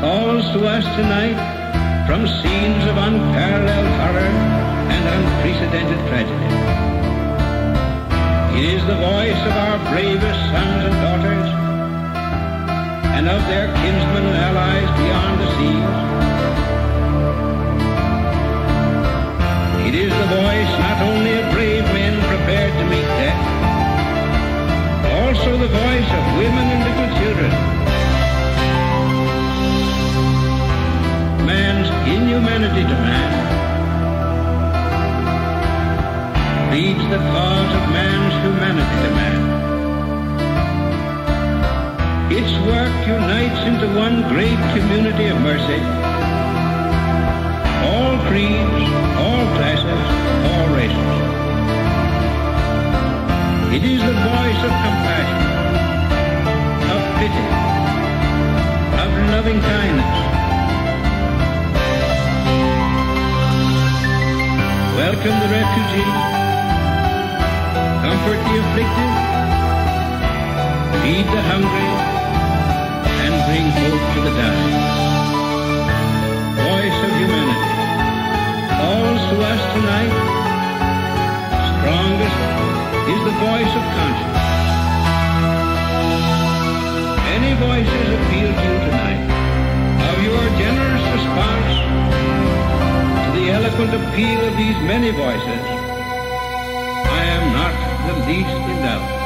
calls to us tonight from scenes of unparalleled horror and unprecedented tragedy. It is the voice of our bravest sons and daughters and of their kinsmen and allies beyond the seas. It is the voice not only of brave men prepared to meet death, also the voice of women and inhumanity to man leads the cause of man's humanity to man. Its work unites into one great community of mercy. All creeds, all classes, all races. It is the voice of compassion, of pity, of loving kindness. Welcome the refugee, comfort the afflicted, feed the hungry, and bring hope to the dying. Voice of humanity calls to us tonight. Strongest is the voice of conscience. Appeal of these many voices. I am not the least in doubt.